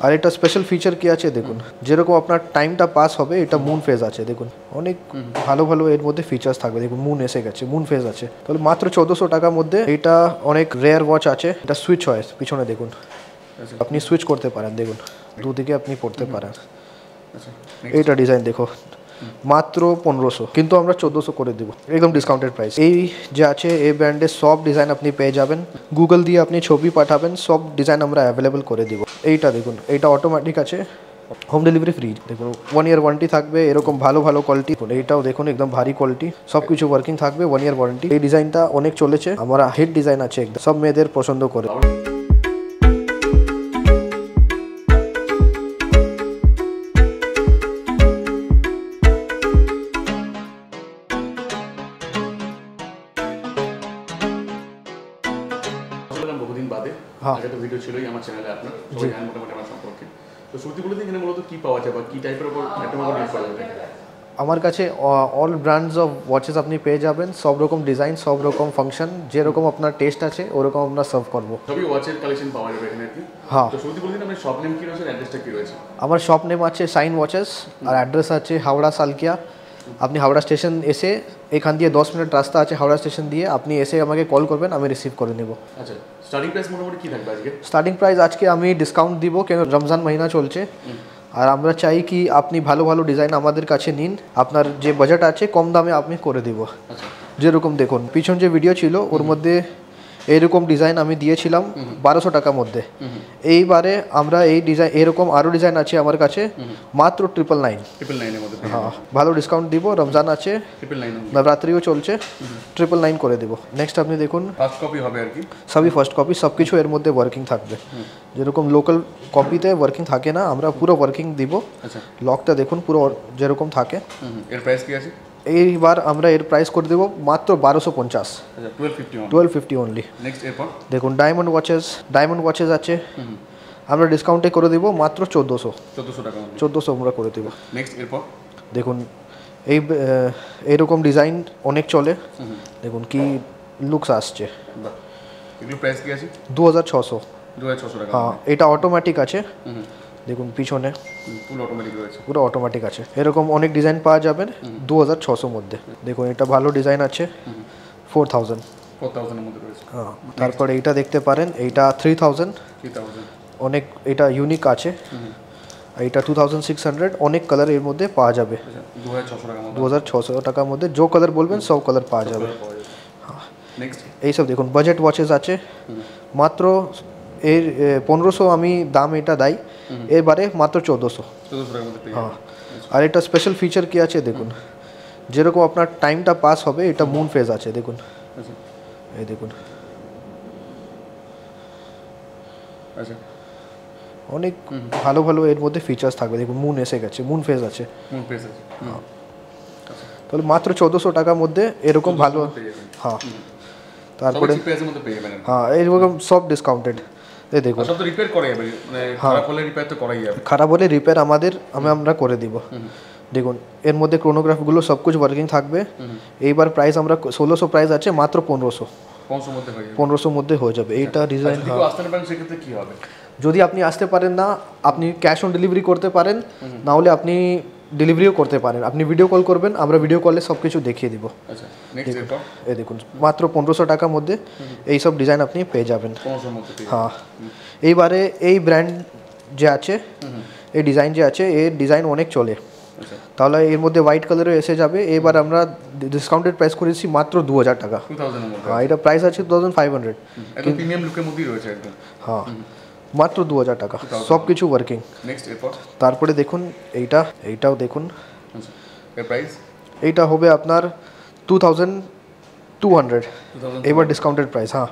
আর এটা special feature কি আছে দেখুন? যেরকম আপনার টাইমটা পাস হবে এটা মুন ফেজ আছে দেখুন। অনেক ভালো ভালো এর মধ্যে ফিচার্স থাকবে দেখুন মুন এসে গেছে মুন ফেজ আছে। তাহলে মাত্র চোদ্দোশো টাকার মধ্যে এটা অনেক রেয়ার ওয়াচ আছে এটা সুইচ হয় পিছনে দেখুন। আচ্ছা। আপনি সুইচ করতে পারেন দেখুন। দুদিকে আপনি পড়তে পারেন। আচ্ছা এইটা ডিজাইন দেখো। মাত্র পনেরোশো, কিন্তু আমরা চোদ্দোশো করে দেবো, একদম ডিসকাউন্টেড প্রাইস এই যে আছে, এই ব্র্যান্ডের সব ডিজাইন আপনি পেয়ে যাবেন। গুগল দিয়ে আপনি ছবি পাঠাবেন, সব ডিজাইন আমরা অ্যাভেলেবেল করে দেবো। এইটা দেখুন, এইটা অটোমেটিক আছে হোম ডেলিভারি ফ্রি দেখুন ওয়ান ইয়ার ওয়ারেন্টি থাকবে, এরকম ভালো ভালো কোয়ালিটি এইটাও দেখুন, একদম ভারী কোয়ালিটি সব কিছু ওয়ার্কিং থাকবে ওয়ান ইয়ার ওয়ারেন্টি এই ডিজাইনটা অনেক চলেছে, আমার হিট ডিজাইন আছে, একদম, সব মেয়েদের পছন্দ করে। ছিলই আমার চ্যানেলে আপনার। সবাই জানেন মোটামুটি আমার সম্পর্কে। তো শ্রুতি বলতে এখানে মূলত কি পাওয়া যায় বা কি টাইপের উপর আইটেম উপর ডিল করা? যাবে আমার কাছে অল ব্র্যান্ডস অফ ওয়াচেস আপনি পেয়ে যাবেন। সব রকম ডিজাইন সব রকম ফাংশন যেরকম আপনার টেস্ট আছে ওরকম আমরা সার্ভ করব। সবই ওয়াচের কালেকশন পাওয়া যাবে এখানে হ্যাঁ। তো শ্রুতি বলতে আপনার শপ নেম কি রয়েছে অ্যাড্রেসটা কি রয়েছে? আমার শপ নেম আছে সাইন ওয়াচেস আর অ্যাড্রেস আছে হাওড়া সালকিয়া। আপনি হাওড়া স্টেশন এসে এখান দিয়ে দশ মিনিট রাস্তা আছে হাওড়া স্টেশন দিয়ে আপনি এসে আমাকে কল করবেন আমি রিসিভ করে নেব। আচ্ছা স্টার্টিং প্রাইস মোটামুটি কি থাকবে আজকে? স্টার্টিং প্রাইস আজকে আমি ডিসকাউন্ট দিব কেন রমজান মহিনা চলছে। আর আমরা চাই কি আপনি ভালো ভালো ডিজাইন আমাদের কাছে নিন আপনার যে বাজেট আছে কম দামে আপনি করে দিব। আচ্ছা। যেরকম দেখুন পিছন যে ভিডিও ছিল ওর মধ্যে এরকম ডিজাইন আমি দিয়েছিলাম বারোশো টাকার মধ্যে। এইবারে আমরা এই ডিজাইন এরকম আরও ডিজাইন আছে আমার কাছে মাত্র ট্রিপল নাইন ট্রিপল নাইনের মধ্যে। হ্যাঁ ভালো ডিসকাউন্ট দিব রমজান আছে ট্রিপল নাইন নবরাত্রিও চলছে ট্রিপল নাইন করে দেবো। নেক্সট আপনি দেখুন ফার্স্ট কপি হবে আর কি? সবই ফার্স্ট কপি সব কিছু এর মধ্যে ওয়ার্কিং থাকবে। যেরকম লোকাল কপিতে ওয়ার্কিং থাকে না আমরা পুরো ওয়ার্কিং দিব। আচ্ছা। লকটা দেখুন পুরো যেরকম থাকে। হুম হুম। এর প্রাইস কি আছে? এইবার আমরা এর প্রাইস করে দেবো মাত্র বারোশো পঞ্চাশ। টুয়েলভ ফিফটি অনলি দেখুন ডায়মন্ড ওয়াচেস ডায়মন্ড ওয়াচেস আছে। আমরা ডিসকাউন্টে করে দেবো মাত্র চোদ্দোশো। চোদ্দোশো আমরা করে দেবো। দেখুন এই এইরকম ডিজাইন অনেক চলে। দেখুন কি লুকস আসছে। দু হাজার ছশো। হ্যাঁ এটা অটোমেটিক আছে। দেখুন পিছনে। ফুল অটোমেটিক রয়েছে। পুরো অটোমেটিক আছে। এরকম অনেক ডিজাইন পাওয়া যাবে দু হাজার ছশোর মধ্যে। দেখুন এটা ভালো ডিজাইন আছে। ফোর থাউজেন্ড ফোর থাউজেন্ডের মধ্যে রয়েছে। হ্যাঁ তারপরে এইটা দেখতে পারেন এইটা থ্রি থাউজেন্ড থ্রি থাউজেন্ড অনেক এটা ইউনিক আছে। এইটা টু থাউজেন্ড সিক্স হান্ড্রেড অনেক কালারের মধ্যে পাওয়া যাবে। আচ্ছা দু হাজার ছশো টাকার মধ্যে যে কালার বলবেন সব কালার পাওয়া যাবে। নেক্সট এইসব দেখুন বাজেট ওয়াচেস আছে। মাত্র এর পনেরোশো আমি দাম এটা দেয়। এবারে মাত্র চোদ্দোশো। হ্যাঁ। আর এটা স্পেশাল ফিচার কি আছে দেখুন? যেরকম আপনার টাইমটা পাস হবে এটা মুন ফেজ আছে দেখুন। আচ্ছা। এই দেখুন। আচ্ছা। অনেক ভালো ভালো এর মধ্যে ফিচার্স থাকবে। দেখুন মুন এসে গেছে মুন ফেজ আছে। মুন পেস আছে। তাহলে মাত্র চোদ্দোশো টাকার মধ্যে এরকম ভালো হ্যাঁ। তারপরে হ্যাঁ এইরকম সব ডিসকাউন্টেড এই দেখুন। সব তো রিপেয়ার যাবে মানে খারাপ হলে রিপেয়ার তো করাই যাবে খারাপ হলে রিপেয়ার আমাদের আমি আমরা করে দিব। দেখুন এর মধ্যে ক্রোনোগ্রাফগুলো সব কিছু ওয়ার্কিং থাকবে। এইবার প্রাইস আমরা ষোলোশো প্রাইস আছে মাত্র পনেরোশো। পনেরোশোর মধ্যে হয়ে যাবে। মধ্যে এইটা ডিজাইন যদি আসতে পারেন সেক্ষেত্রে কি হবে? যদি আপনি আসতে পারেন না আপনি ক্যাশ অন ডেলিভারি করতে পারেন। না হলে আপনি ডেলিভারিও করতে পারেন। আপনি ভিডিও কল করবেন আমরা ভিডিও কলে সব কিছু দেখিয়ে দিব। আচ্ছা এই দেখুন মাত্র পনেরোশো টাকার মধ্যে এই সব ডিজাইন আপনি পেয়ে যাবেন। হ্যাঁ। এইবারে এই ব্র্যান্ড যে আছে এই ডিজাইন যে আছে এর ডিজাইন অনেক চলে। আচ্ছা। তাহলে এর মধ্যে হোয়াইট কালারও এসে যাবে। এবার আমরা ডিসকাউন্টেড প্রাইস করেছি মাত্র দু হাজার টাকা হ্যাঁ এটা প্রাইস আছে টু থাউজেন্ড ফাইভ হান্ড্রেড একদম প্রিমিয়াম লুকের মধ্যেই রয়েছে একদম। হ্যাঁ। মাত্র দু হাজার টাকা সব কিছু ওয়ার্কিং নেক্সট এরপর তারপরে দেখুন এইটা এইটাও দেখুন আচ্ছা এর প্রাইস এইটা হবে আপনার two thousand two hundred two thousand এবার ডিসকাউন্টেড প্রাইস হ্যাঁ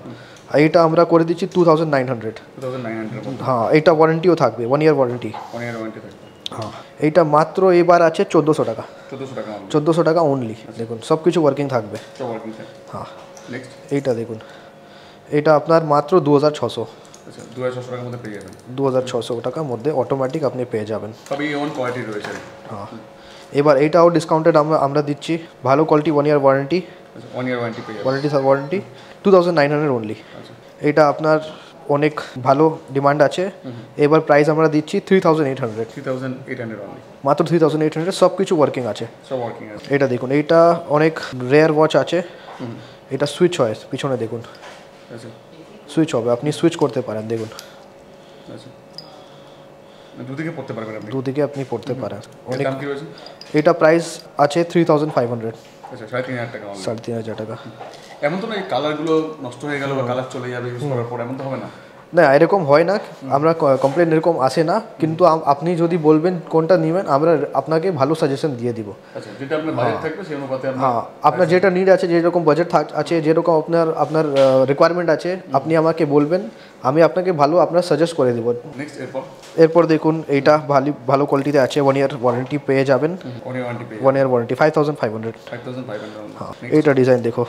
আর এইটা আমরা করে দিচ্ছি two thousand nine hundred two thousand nine hundred হ্যাঁ এইটা ওয়ারেন্টিও থাকবে one year warranty one year warranty থাকবে হ্যাঁ এইটা মাত্র এবার আছে চোদ্দোশো টাকা চোদ্দোশো টাকা হবে চোদ্দোশো টাকা অনলি দেখুন সব কিছু ওয়ার্কিং থাকবে সব ওয়ার্কিং থাকে হ্যাঁ নেক্সট এইটা দেখুন এটা আপনার মাত্র দু হাজার ছশো আচ্ছা দু হাজার ছশো টাকার মধ্যে পেয়ে যাবেন। টাকার মধ্যে অটোমেটিক আপনি পেয়ে যাবেন। সবই ওয়ান কোয়ালিটি রয়েছে। হ্যাঁ। এবার এইটাও ডিসকাউন্টেড আমরা আমরা দিচ্ছি। ভালো quality one year warranty one year warranty পেয়ে যাবেন। Warranty warranty two thousand nine hundred only এটা আপনার অনেক ভালো ডিমান্ড আছে। এবার প্রাইস আমরা দিচ্ছি three thousand eight hundred three thousand eight hundred মাত্র থ্রি থাউজেন্ড এইট হান্ড্রেড সব কিছু ওয়ার্কিং আছে। সব ওয়ার্কিং আছে। এটা দেখুন এইটা অনেক রেয়ার ওয়াচ আছে। এটা সুইচ হয় পিছনে দেখুন। আচ্ছা। সুইচ হবে আপনি সুইচ করতে পারেন দেখুন। আচ্ছা। মানে দুদিকে পড়তে পারবেন আপনি? দুদিকে আপনি পড়তে পারেন। অনেক দাম কি রয়েছে? এটা প্রাইস আছে থ্রি থাউজেন্ড ফাইভ হান্ড্রেড আচ্ছা সাড়ে তিন হাজার টাকা সাড়ে তিন হাজার টাকা। এমন তো না এই কালারগুলো নষ্ট হয়ে গেল বা কালার চলে যাবে ইউজ করার পর এমন তো হবে না? না এরকম হয় না আমরা কমপ্লেন এরকম আসে না কিন্তু আপনি যদি বলবেন কোনটা নেবেন আমরা আপনাকে ভালো সাজেশন দিয়ে দিব। আচ্ছা আপনি হ্যাঁ। আপনার যেটা নিড আছে যেরকম বাজেট আছে যেরকম আপনার আপনার রিকোয়ারমেন্ট আছে আপনি আমাকে বলবেন আমি আপনাকে ভালো আপনার সাজেস্ট করে দেবো। এরপর? দেখুন এইটা ভালো ভালো কোয়ালিটিতে আছে ওয়ান ইয়ার ওয়ারেন্টি পেয়ে যাবেন। One year warranty five thousand five hundred hundred এইটা ডিজাইন দেখো।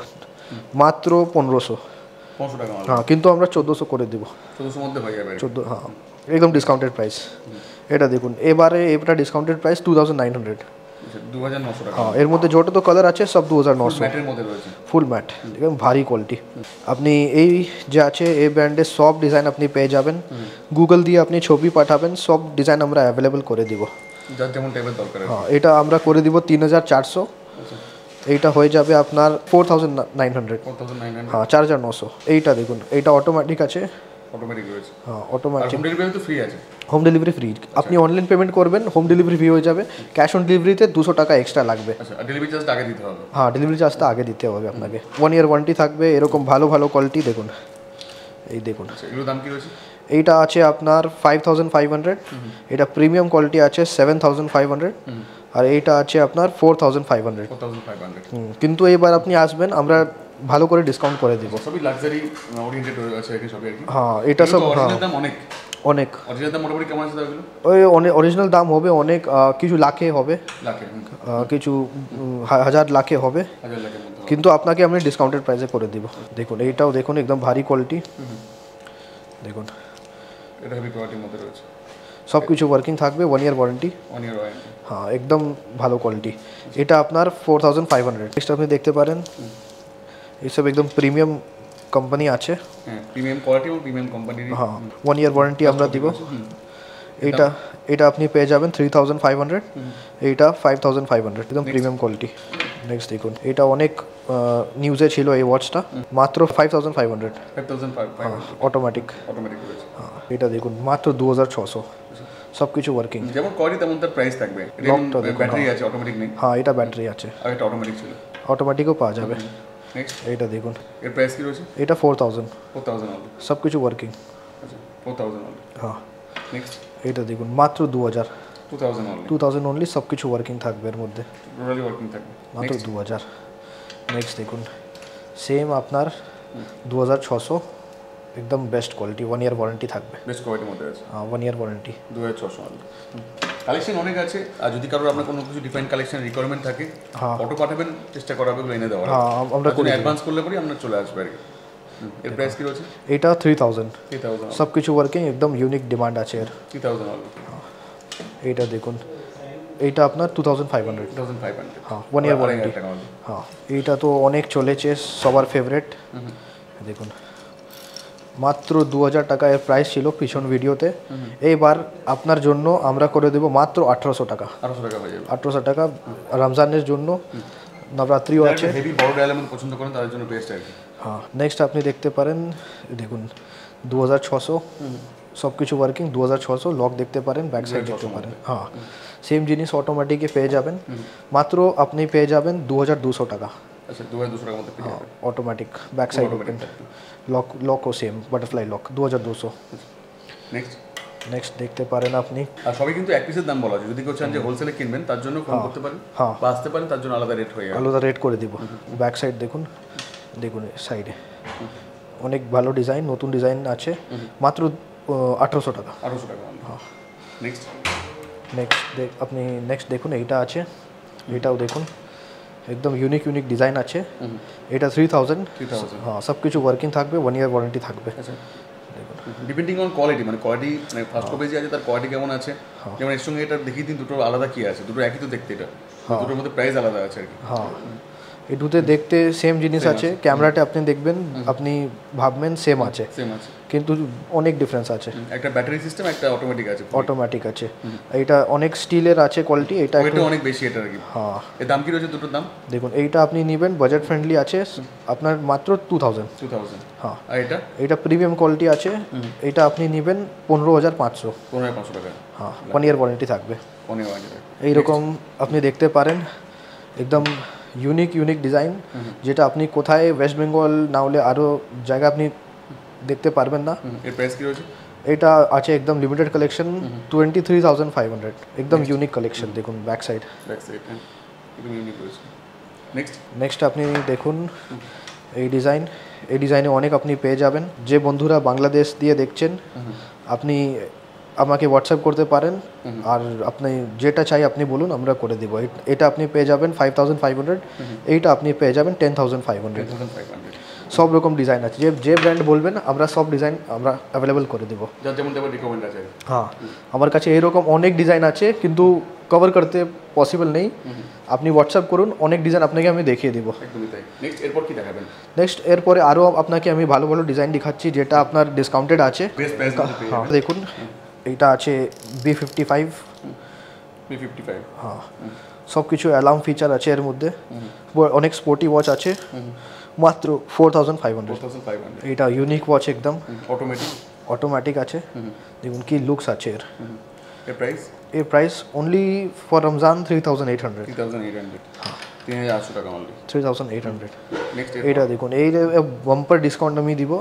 মাত্র পনেরোশো। পনেরোশো টাকা হ্যাঁ কিন্তু আমরা চোদ্দোশো করে দেবো। চোদ্দোশোর মধ্যে হয়ে যাবে। চোদ্দ হ্যাঁ একদম ডিসকাউন্টেড প্রাইস এটা দেখুন এবারে এটা discounted price two thousand nine hundred হ্যাঁ এর মধ্যে যত তো কালার আছে সব দু হাজার নশো ম্যাটের মধ্যে রয়েছে। ফুল ম্যাট একদম ভারী কোয়ালিটি আপনি এই যে আছে এই ব্র্যান্ডের সব ডিজাইন আপনি পেয়ে যাবেন। গুগল দিয়ে আপনি ছবি পাঠাবেন সব ডিজাইন আমরা অ্যাভেলেবেল করে দিব। যেমন টাইপের দরকার হ্যাঁ এটা আমরা করে দিব তিন হাজার চারশো। এইটা হয়ে যাবে আপনার ফোর থাউজেন্ড নাইন হান্ড্রেড হ্যাঁ চার হাজার নশো। এইটা দেখুন এইটা অটোমেটিক আছে? হোম ডেলিভারি ফ্রি আছে। হোম ডেলিভারি ফ্রি আপনি অনলাইন পেমেন্ট করবেন হোম ডেলিভারি ফ্রি হয়ে যাবে। ক্যাশ অন ডেলিভারিতে দুশো টাকা এক্সট্রা লাগবে। আচ্ছা ডেলিভারি চার্জটা আগে দিতে হ্যাঁ ডেলিভারি চার্জটা আগে দিতে হবে আপনাকে। ওয়ান ইয়ার ওয়ারেন্টি থাকবে এরকম ভালো ভালো কোয়ালিটি দেখুন। এই দেখুন। আচ্ছা দাম কি রয়েছে? এইটা আছে আপনার ফাইভ থাউজেন্ড ফাইভ হান্ড্রেড এটা প্রিমিয়াম কোয়ালিটি আছে সেভেন থাউজেন্ড ফাইভ হান্ড্রেড আর এইটা আছে আপনার ফোর থাউজেন্ড ফাইভ হান্ড্রেড কিন্তু এবার আপনি আসবেন আমরা ভালো করে ডিসকাউন্ট করে দিব। সবই লাক্সারি ওরিয়েন্টেড আছে এখানে সবই আর কি। হ্যাঁ এটা সব হ্যাঁ। দাম অনেক। অনেক। অরিজিনাল দাম মোটামুটি কেমন আছে তাহলে ওই অরিজিনাল দাম হবে অনেক কিছু লাখে হবে। লাখে কিছু হাজার লাখে হবে। হাজার লাখের হবে। কিন্তু আপনাকে আমি ডিসকাউন্টেড প্রাইসে করে দিব। দেখুন এইটাও দেখুন একদম ভারী কোয়ালিটি দেখুন। এটা হেভি কোয়ালিটির মধ্যে রয়েছে। সব কিছু ওয়ার্কিং থাকবে one year warranty one year warranty হ্যাঁ একদম ভালো কোয়ালিটি এটা আপনার four thousand five hundred next আপনি দেখতে পারেন। এইসব একদম প্রিমিয়াম কোম্পানি আছে। হ্যাঁ প্রিমিয়াম কোয়ালিটি এবং প্রিমিয়াম কোম্পানির হ্যাঁ ওয়ান ইয়ার ওয়ারেন্টি আমরা দিব। এইটা এটা আপনি পেয়ে যাবেন থ্রি থাউজেন্ড ফাইভ হান্ড্রেড এইটা ফাইভ থাউজেন্ড ফাইভ হান্ড্রেড একদম প্রিমিয়াম কোয়ালিটি নেক্সট দেখুন এটা অনেক নিউজে ছিল এই ওয়াচটা মাত্র five thousand five hundred automatic এটা দেখুন মাত্র দু হাজার ছশো সব কিছু ওয়ার্কিং যেমন কোয়ালিটি তেমন তার প্রাইস থাকবে। ব্যাটারি আছে অটোমেটিক নেই। হ্যাঁ এটা ব্যাটারি আছে। আর এটা অটোমেটিক ছিল। অটোমেটিকও পাওয়া যাবে। নেক্সট এটা দেখুন। এর প্রাইস কি রয়েছে? এটা four thousand four thousand only সব কিছু ওয়ার্কিং আচ্ছা ফোর থাউজেন্ড অনলি হ্যাঁ। নেক্সট এটা দেখুন মাত্র দু হাজার হাজার two thousand only two thousand only সব কিছু ওয়ার্কিং থাকবে এর মধ্যে। টোটালি ওয়ার্কিং থাকবে। মাত্র দু হাজার নেক্সট দেখুন। সেম আপনার দু হাজার ছশো একদম best quality one year warranty থাকবে। বেস্ট কোয়ালিটির মধ্যে আছে। ওয়ান ইয়ার ওয়ারেন্টি দু হাজার ছশো অনলি কালেকশন অনেক আছে আর যদি কারোর আপনার কোনো কিছু ডিফাইন কালেকশন রিকোয়ারমেন্ট থাকে হ্যাঁ। অটো পাঠাবেন চেষ্টা করা হবে এনে দেওয়ার হ্যাঁ আমরা করি অ্যাডভান্স করলে পরে আপনার চলে আসবে আর কি। এর প্রাইস কি রয়েছে? এটা থ্রি থাউজেন্ড থ্রি থাউজেন্ড সব কিছু ওয়ার্কিং একদম ইউনিক ডিমান্ড আছে এর। থ্রি থাউজেন্ড অনলি এইটা দেখুন। এইটা আপনার two thousand five hundred two thousand five hundred হ্যাঁ ওয়ান ইয়ার ওয়ারেন্টি হ্যাঁ এইটা তো অনেক চলেছে সবার ফেভারেট দেখুন মাত্র দু হাজার টাকা এর প্রাইস ছিল পিছন ভিডিওতে এইবার আপনার জন্য আমরা করে দেবো মাত্র আঠারোশো টাকা। আঠারোশো টাকা রমজানের জন্য। নবরাত্রিও আছে। হেভি বড় ডায়মন্ড পছন্দ করেন তাদের জন্য বেস্ট আর হ্যাঁ নেক্সট আপনি দেখতে পারেন দেখুন দু হাজার ছশো সব কিছু ওয়ার্কিং দু হাজার ছশো লক দেখতে পারেন ব্যাক সাইড দেখতে পারেন। হ্যাঁ সেম জিনিস অটোমেটিকে পেয়ে যাবেন। মাত্র আপনি পেয়ে যাবেন দু হাজার দুশো টাকা। আচ্ছা দু হাজার দুশো টাকার মধ্যে automatic back side open lock লকও same butterfly lock দু হাজার দুশো। নেক্সট নেক্সট দেখতে পারেন আপনি। আর সবই কিন্তু এক পিসের দাম বলা আছে যদি কেউ চান যে হোলসেলে কিনবেন তার জন্য ফোন করতে পারেন। হ্যাঁ। বা আসতে পারেন তার জন্য আলাদা রেট হয়ে আলাদা রেট করে দিব। ব্যাক সাইড দেখুন দেখুন সাইডে অনেক ভালো ডিজাইন নতুন ডিজাইন আছে। মাত্র আঠারোশো টাকা। আঠারোশো টাকা নেক্সট নেক্সট দেখ আপনি নেক্সট দেখুন এইটা আছে। এটাও দেখুন। একদম ইউনিক ইউনিক ডিজাইন আছে। এটা থ্রি থাউজেন্ড থ্রি থাউজেন্ড হ্যাঁ সব কিছু ওয়ার্কিং থাকবে ওয়ান ইয়ার ওয়ারেন্টি থাকবে। আচ্ছা। ডিপেন্ডিং অন কোয়ালিটি মানে কোয়ালিটি মানে ফার্স্ট কপি যে আছে তার কোয়ালিটি কেমন আছে? যেমন এর সঙ্গে এটা দেখিয়ে দিন দুটো আলাদা কি আছে? দুটো একই তো দেখতে এটা। দুটোর মধ্যে প্রাইস আলাদা আছে আর কি। হ্যাঁ। এই দুটো দেখতে সেম জিনিস আছে ক্যামেরাটা আপনি দেখবেন আপনি ভাববেন সেম আছে। কিন্তু অনেক ডিফারেন্স আছে। একটা ব্যাটারি সিস্টেম একটা অটোমেটিক আছে। অটোমেটিক আছে। এইটা অনেক স্টিলের আছে কোয়ালিটি এটা একটু অনেক বেশি এটা আর কি। হ্যাঁ। এর দাম কি রয়েছে দুটোর দাম? দেখুন এইটা আপনি নেবেন বাজেট ফ্রেন্ডলি আছে আপনার মাত্র টু থাউজেন্ড টু থাউজেন্ড হ্যাঁ। আর এটা? এটা প্রিমিয়াম কোয়ালিটি আছে এটা আপনি নেবেন পনেরো হাজার পাঁচশো। পনেরো পাঁচশো টাকা। হ্যাঁ ওয়ান ইয়ার ওয়ারেন্টি থাকবে। পনেরো হাজার টাকা এইরকম আপনি দেখতে পারেন একদম ইউনিক ইউনিক ডিজাইন যেটা আপনি কোথায় ওয়েস্ট বেঙ্গল না হলে আরও জায়গা আপনি দেখতে পারবেন না। এর প্রাইস কি রয়েছে? এটা আছে একদম limited collection twenty three thousand five hundred একদম ইউনিক কালেকশন দেখুন ব্যাক সাইড নেক্সট নেক্সট আপনি দেখুন এই ডিজাইন এই ডিজাইনে অনেক আপনি পেয়ে যাবেন। যে বন্ধুরা বাংলাদেশ দিয়ে দেখছেন আপনি আমাকে হোয়াটসঅ্যাপ করতে পারেন আর আপনি যেটা চাই আপনি বলুন আমরা করে দেবো। এট- আপনি পেয়ে যাবেন ফাইভ থাউজেন্ড ফাইভ হান্ড্রেড এইটা আপনি পেয়ে যাবেন টেন থাউজেন্ড ফাইভ হান্ড্রেড সব রকম ডিজাইন আছে। যে যে ব্র্যান্ড বলবেন আমরা সব ডিজাইন আমরা অ্যাভেলেবল করে দেবো। হ্যাঁ আমার কাছে এরকম অনেক ডিজাইন আছে কিন্তু কভার করতে পসিবল নেই। আপনি হোয়াটসঅ্যাপ করুন অনেক ডিজাইন আপনাকে আমি দেখিয়ে দিব। নেক্সট এরপর আরও আপনাকে আমি ভালো ভালো ডিজাইন দেখাচ্ছি যেটা আপনার ডিসকাউন্টেড আছে। হ্যাঁ দেখুন। এইটা আছে B fifty five B fifty five হ্যাঁ সব কিছু অ্যালার্ম ফিচার আছে এর মধ্যে। ব- অনেক স্পোর্টি ওয়াচ আছে। মাত্র four thousand five four hundred thousand five hundred এটা ইউনিক ওয়াচ একদম। অটোমেটিক অটোমেটিক আছে। দেখুন কি লুকস আছে এর। এর প্রাইস এর price only for Ramzan three thousand eight hundred three thousand eight hundred তিন হাজার আটশো টাকা only three thousand eight hundred next এইটা দেখুন এই বাম্পার ডিসকাউন্ট আমি দিব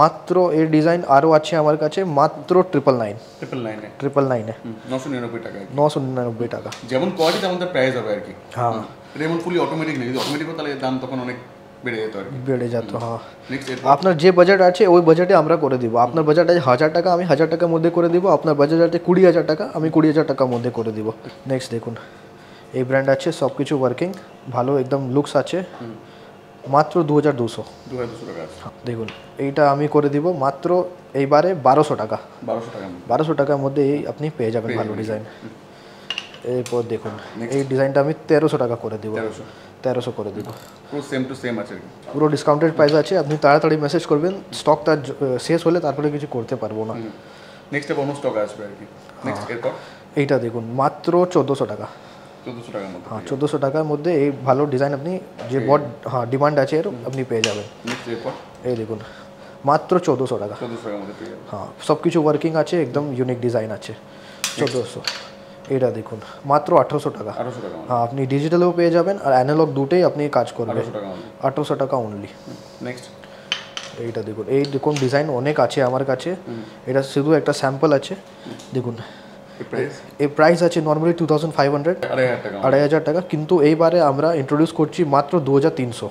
মাত্র এর ডিজাইন আরও আছে আমার কাছে মাত্র ট্রিপল নাইন ট্রিপল নাইনে ট্রিপল নাইনে নশো নিরানব্বই টাকা নশো নিরানব্বই টাকা যেমন কোয়ালিটি তেমন তার প্রাইস হবে আর কি হ্যাঁ এটা যেমন ফুলি অটোমেটিক নেই যদি অটোমেটিক তাহলে এর দাম তখন অনেক বেড়ে যেত আর কি বেড়ে যেত হ্যাঁ নেক্সট এরপর আপনার যে বাজেট আছে ওই বাজেটে আমরা করে দিব আপনার বাজেট আছে হাজার টাকা আমি হাজার টাকার মধ্যে করে দিব আপনার বাজেট আছে কুড়ি হাজার টাকা আমি কুড়ি হাজার টাকার মধ্যে করে দিব নেক্সট দেখুন এই ব্র্যান্ড আছে সব কিছু ওয়ার্কিং ভালো একদম লুকস আছে। মাত্র দু হাজার দুশো টাকা দেখুন এইটা আমি করে দিব মাত্র এইবারে বারোশো টাকা। বারোশো টাকার মধ্যে। এই আপনি পেয়ে যাবেন ভালো ডিজাইন এরপর দেখুন এই ডিজাইনটা আমি তেরোশো টাকা করে দিব। তেরোশো। করে দিব। পুরো সেম টু সেম আছে। পুরো ডিসকাউন্টেড প্রাইস আছে আপনি তাড়াতাড়ি মেসেজ করবেন স্টক তার শেষ হলে তারপরে কিছু করতে পারব না। নেক্সট স্টক আসবে আর কি। নেক্সট এইটা দেখুন মাত্র চোদ্দোশো টাকা। হ্যাঁ চোদ্দোশো টাকার মধ্যে এই ভালো ডিজাইন আপনি যে বড হ্যাঁ ডিমান্ড আছে এর আপনি পেয়ে যাবেন। নেক্সট এরপর? এই দেখুন মাত্র চোদ্দোশো টাকা। চোদ্দোশো টাকার মধ্যে পেয়ে যাবে হ্যাঁ সব কিছু ওয়ার্কিং আছে একদম ইউনিক ডিজাইন আছে। চোদ্দোশো। এইটা দেখুন মাত্র আঠেরোশো টাকা। আঠারোশো টাকা মধ্যে। হ্যাঁ আপনি ডিজিটালেও পেয়ে যাবেন আর অ্যানালগ দুটোই আপনি কাজ করবেন। আঠারোশো টাকা মধ্যে। আঠেরোশো টাকা অনলি নেক্সট এইটা দেখুন এই দেখুন ডিজাইন অনেক আছে আমার কাছে। এটা শুধু একটা স্যাম্পল আছে। দেখুন এর প্রাইস এই প্রাইস আছে normally two thousand five hundred আড়াই হাজার টাকা। কিন্তু এইবারে আমরা ইন্ট্রোডিউস করছি মাত্র দু হাজার তিনশো।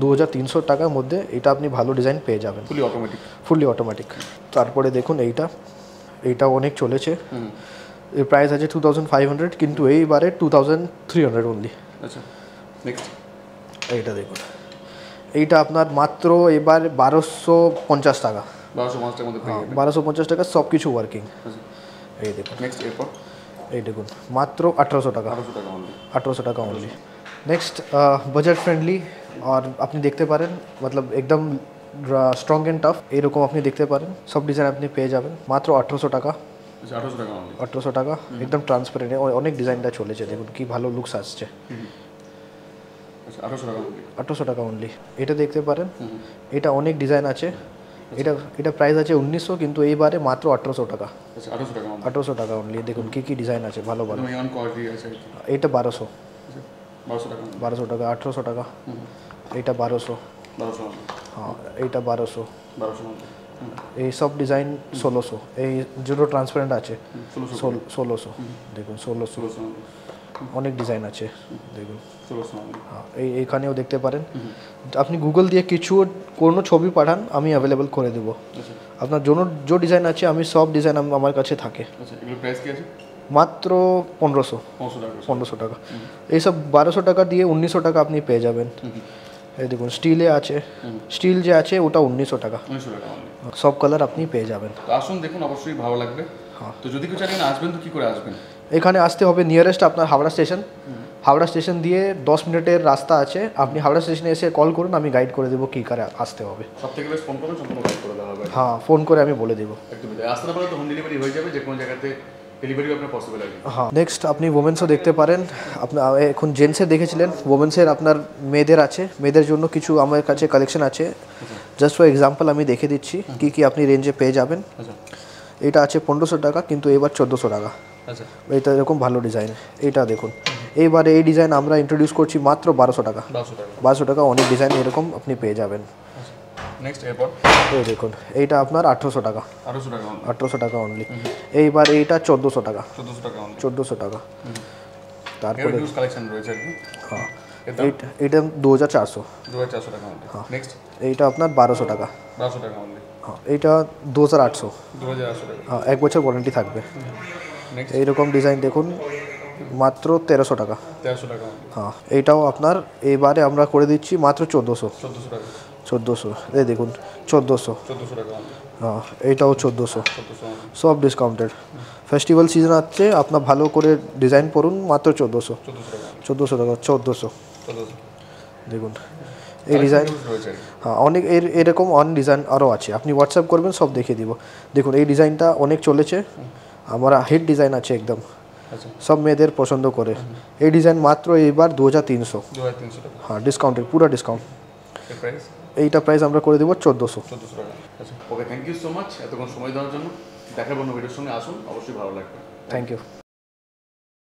দু হাজার তিনশো। টাকার মধ্যে এটা আপনি ভালো ডিজাইন পেয়ে যাবেন। ফুলি অটোমেটিক ফুললি অটোমেটিক তারপরে দেখুন এইটা। এইটা অনেক চলেছে। এর প্রাইস আছে টু থাউজেন্ড ফাইভ হান্ড্রেড কিন্তু এইবারে two thousand three hundred only আচ্ছা নেক্সট এইটা দেখুন। এইটা আপনার মাত্র এবার বারোশো পঞ্চাশ টাকা। বারোশো পঞ্চাশ টাকা সব কিছু ওয়ার্কিং এই দেখুন নেক্সট এরপর এই দেখুন মাত্র আঠেরোশো টাকা আঠারোশো টাকা অনলি আঠেরোশো টাকা অনলি নেক্সট বাজেট ফ্রেন্ডলি আর আপনি দেখতে পারেন মতলব একদম স্ট্রং অ্যান্ড টাফ এরকম আপনি দেখতে পারেন সব ডিজাইন আপনি পেয়ে যাবেন মাত্র আঠেরোশো টাকা আচ্ছা আঠারোশো টাকা অনলি আঠেরোশো টাকা একদম ট্রান্সপারেন্ট অনেক ডিজাইনটা চলেছে দেখুন কি ভালো লুকস আসছে আচ্ছা আঠারোশো টাকা অনলি আঠেরোশো টাকা অনলি এটা দেখতে পারেন এটা অনেক ডিজাইন আছে এটা এটা প্রাইস আছে উনিশশো কিন্তু এইবারে মাত্র আঠেরোশো টাকা। আচ্ছা আঠারোশো টাকা অনলি দেখুন কী কী ডিজাইন আছে ভালো ভালো। এইটা বারোশো। আচ্ছা বারোশো টাকা। আঠেরোশো টাকা। এইটা বারোশো। হ্যাঁ এইটা বারোশো। এই সব ডিজাইন ষোলোশো। এই যেটা ট্রান্সপারেন্ট আছে। ষোলোশো দেখুন ষোলোশো। অনেক ডিজাইন আছে দেখুন। হ্যাঁ এই এখানেও দেখতে পারেন। আপনি গুগল দিয়ে কিছু কোনো ছবি পাঠান আমি অ্যাভেলেবল করে দেবো। আচ্ছা। আপনার জন্য যে ডিজাইন আছে আমি সব ডিজাইন আমার কাছে থাকে। আচ্ছা মাত্র পনেরোশো। পনেরোশো টাকা। এইসব বারোশো টাকা দিয়ে উনিশশো টাকা আপনি পেয়ে যাবেন। এই দেখুন স্টিলে আছে। স্টিল যে আছে ওটা উনিশশো টাকা। সব কালার আপনি পেয়ে যাবেন। আসুন দেখুন অবশ্যই ভালো লাগবে। হ্যাঁ। তো যদি কেউ চাইলেন আসবেন তো কি করে আসবেন? এখানে আসতে হবে নিয়ারেস্ট আপনার হাওড়া স্টেশন। হাওড়া স্টেশন দিয়ে দশ মিনিটের রাস্তা আছে। আপনি হাওড়া স্টেশনে এসে কল করুন আমি গাইড করে দেবো কী করে আসতে হবে। হ্যাঁ ফোন করে আমি বলে দেবো। হয়ে নেক্সট আপনি ওমেন্সও দেখতে পারেন। আপনার এখন জেন্টসের দেখেছিলেন ওমেন্সের আপনার মেয়েদের আছে। মেয়েদের জন্য কিছু আমার কাছে কালেকশন আছে। জাস্ট ফর এক্সাম্পল আমি দেখে দিচ্ছি কি কি আপনি রেঞ্জে পেয়ে যাবেন। আচ্ছা। এটা আছে পনেরোশো টাকা কিন্তু এবার চোদ্দোশো টাকা। আচ্ছা। এটা এরকম ভালো ডিজাইন এটা দেখুন। এইবারে এই ডিজাইন আমরা ইন্ট্রোডিউস করছি মাত্র বারোশো টাকা। বারোশো টাকা। অনেক ডিজাইন এরকম আপনি পেয়ে যাবেন। আচ্ছা। নেক্সট এরপর? এই দেখুন এইটা আপনার আঠেরোশো টাকা। আঠারোশো টাকা আঠেরোশো টাকা অনলি এইবার এইটা চোদ্দোশো টাকা। চোদ্দোশো টাকা চোদ্দোশো টাকা। তারপরে হিউজ কালেকশন রয়েছে হ্যাঁ। এটা এইটা এইটা দু হাজার চারশো। দু হাজার চারশো টাকা অনলি নেক্সট এইটা আপনার বারোশো টাকা। বারোশো টাকা হ্যাঁ এইটা দু হাজার আটশো। দু হাজার আটশো টাকা। হ্যাঁ এক বছর ওয়ারেন্টি থাকবে। এইরকম ডিজাইন দেখুন মাত্র তেরোশো টাকা। তেরোশো টাকা। হ্যাঁ এইটাও আপনার এবারে আমরা করে দিচ্ছি মাত্র চোদ্দোশো। চোদ্দোশো টাকা। চোদ্দোশো এই দেখুন চোদ্দোশো। চোদ্দোশো টাকা। হ্যাঁ এইটাও চোদ্দোশো। সব ডিসকাউন্টেড ফেস্টিভ্যাল সিজন আছে আপনার ভালো করে ডিজাইন পড়ুন মাত্র চোদ্দোশো। চোদ্দোশো টাকা। চোদ্দোশো দেখুন এই ডিজাইন। হ্যাঁ অনেক এর এরকম অন ডিজাইন আরও আছে। আপনি হোয়াটসঅ্যাপ করবেন সব দেখিয়ে দিব। দেখুন এই ডিজাইনটা অনেক চলেছে। আমার হিট ডিজাইন আছে একদম। আচ্ছা। সব মেয়েদের পছন্দ করে। এই ডিজাইন মাত্র এইবার দু হাজার তিনশো হ্যাঁ ডিসকাউন্টের পুরো ডিসকাউন্ট এইটা প্রাইস আমরা করে দেবো চোদ্দোশো। চোদ্দোশো টাকা। Okay thank you so much এতক্ষণ সময় দেওয়ার জন্য। দেখার অন্য ভিডিওর সঙ্গে আসুন। অবশ্যই ভালো লাগবে। Thank you